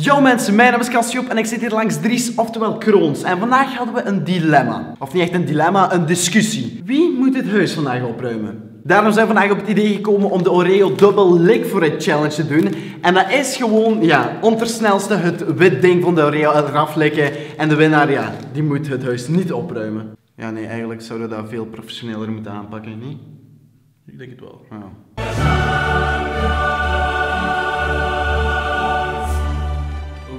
Yo mensen, mijn naam is Cassiope en ik zit hier langs Dries, oftewel Kroons. En vandaag hadden we een dilemma. Of niet echt een dilemma, een discussie. Wie moet het huis vandaag opruimen? Daarom zijn we vandaag op het idee gekomen om de Oreo Double Lick for It Challenge te doen. En dat is gewoon, ja, ontersnelste het wit ding van de Oreo eraf likken. En de winnaar, ja, die moet het huis niet opruimen. Ja, nee, eigenlijk zouden we dat veel professioneler moeten aanpakken, niet? Ik denk het wel. Ja.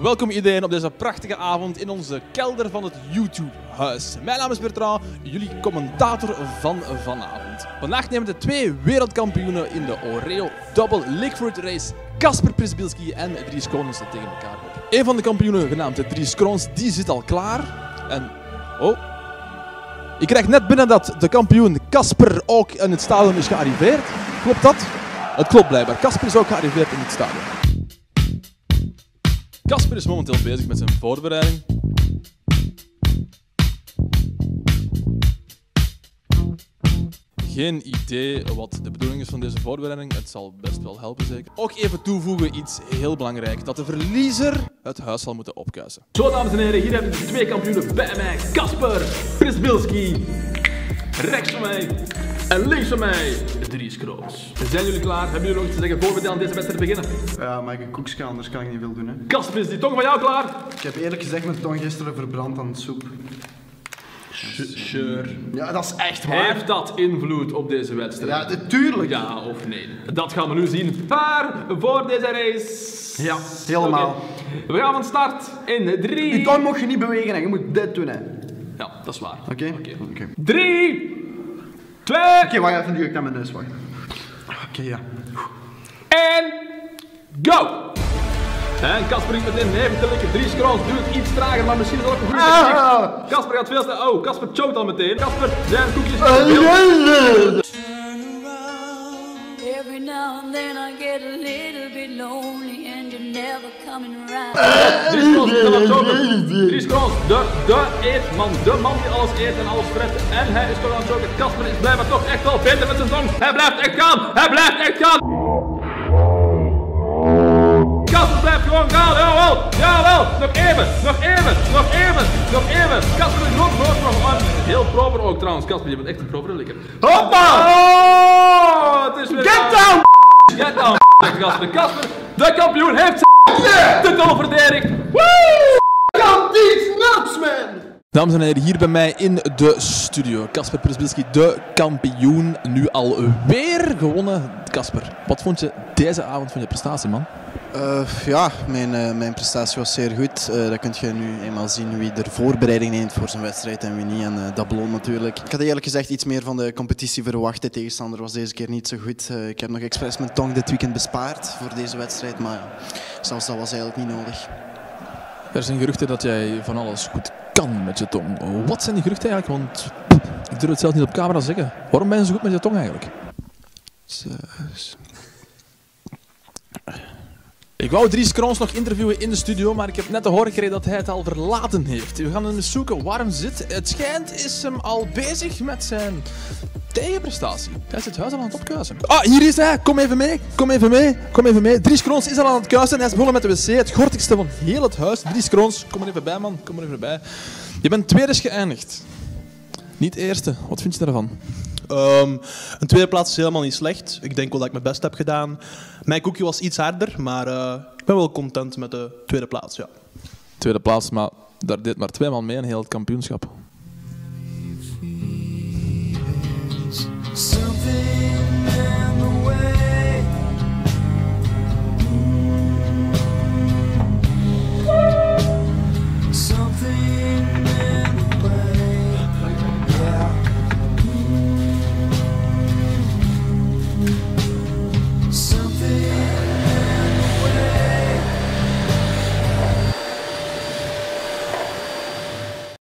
Welkom iedereen op deze prachtige avond in onze kelder van het YouTube-huis. Mijn naam is Bertrand, jullie commentator van vanavond. Vandaag nemen de twee wereldkampioenen in de Oreo Double Liquid Race, Kasper Prisbilski en Dries Konens tegen elkaar op. Een van de kampioenen, genaamd Dries Kroons, die zit al klaar. En, oh, ik krijg net binnen dat de kampioen Kasper ook in het stadion is gearriveerd. Klopt dat? Het klopt blijkbaar. Kasper is ook gearriveerd in het stadion. Kasper is momenteel bezig met zijn voorbereiding. Geen idee wat de bedoeling is van deze voorbereiding. Het zal best wel helpen, zeker. Ook even toevoegen iets heel belangrijk: dat de verliezer het huis zal moeten opkuisen. Zo, dames en heren, hier hebben we twee kampioenen bij mij: Kasper Prisbilski. Rechts van mij en links van mij Dries Kroos. Zijn jullie klaar? Hebben jullie nog iets te zeggen voor we aan deze wedstrijd beginnen? Ja, maar ik een koekje, anders kan ik niet veel doen, hè. Kasper, is die tong van jou klaar? Ik heb eerlijk gezegd mijn tong gisteren verbrand aan het soep. Sure. Ja, dat is echt waar. Heeft dat invloed op deze wedstrijd? Ja, natuurlijk. Ja of nee? Dat gaan we nu zien. Klaar voor deze race? Ja, helemaal. We gaan van start in 3. Je tong mag je niet bewegen, hè. je moet dit doen. Hè. Ja, dat is waar. Oké? Oké. Oké. 3, 2, Oké, wacht even, nu ik naar mijn neus wachten. Oké, ja. en go! En Kasper is meteen even te likken. Dries Kroons doet iets trager, maar misschien is dat ook een goede. Ah! Kasper gaat veel te... Oh, Kasper choked al meteen. Kasper, zijn koekjes... Is choken. Dries Kroons, de, de eetman. De man die alles eet en alles fret. En hij is toch aan het choken. Kasper is blijkbaar toch echt wel beter met zijn tong. Hij blijft echt gaan. Hij blijft echt gaan. Kasper blijft gewoon gaan. Jawel. Jawel. Nog even. Nog even. Nog even. Nog even. Kasper een groot voorsprong. Oh, heel proper ook trouwens. Kasper, je bent echt een proper likker. Hoppa! Oh, het is weer Get down! Get down, Kasper. Kasper, de kampioen, heeft zijn titel verdedigd. Kan Dames en heren, hier bij mij in de studio. Kasper Prisbilski, de kampioen, nu alweer gewonnen. Kasper, wat vond je deze avond van je prestatie, man? Eh, ja, mijn, eh, mijn prestatie was zeer goed. Eh dat kun je nu eenmaal zien wie er voorbereiding neemt voor zijn wedstrijd en wie niet. En eh, dat beloont natuurlijk. Ik had eerlijk gezegd iets meer van de competitie verwacht. De tegenstander was deze keer niet zo goed. Ik heb nog expres mijn tong dit weekend bespaard voor deze wedstrijd. Maar ja, zelfs dat was eigenlijk niet nodig. Er zijn geruchten dat jij van alles goed kan met je tong. Wat zijn die geruchten eigenlijk? Want ik durf het zelf niet op camera te zeggen. Waarom ben je zo goed met je tong eigenlijk? Ik wou Dries Kroons nog interviewen in de studio, maar ik heb net te horen gekregen dat hij het al verlaten heeft. We gaan hem eens zoeken waar hem zit. Het schijnt is hem al bezig met zijn tegenprestatie. Hij is het huis al aan het opkuisen. Ah, hier is hij. Kom even mee. Kom even mee. Kom even mee. Dries Kroons is al aan het kuisen. Hij is begonnen met de wc, het gortigste van heel het huis. Dries Kroons, kom er even bij, man. Kom er even bij. Je bent tweede geëindigd. Niet eerste. Wat vind je daarvan? Ehm, een tweede plaats is helemaal niet slecht. Ik denk wel dat ik mijn best heb gedaan. Mijn koekje was iets harder, maar eh, ik ben wel content met de tweede plaats. Ja. Tweede plaats, maar daar deed maar twee man mee in heel het kampioenschap.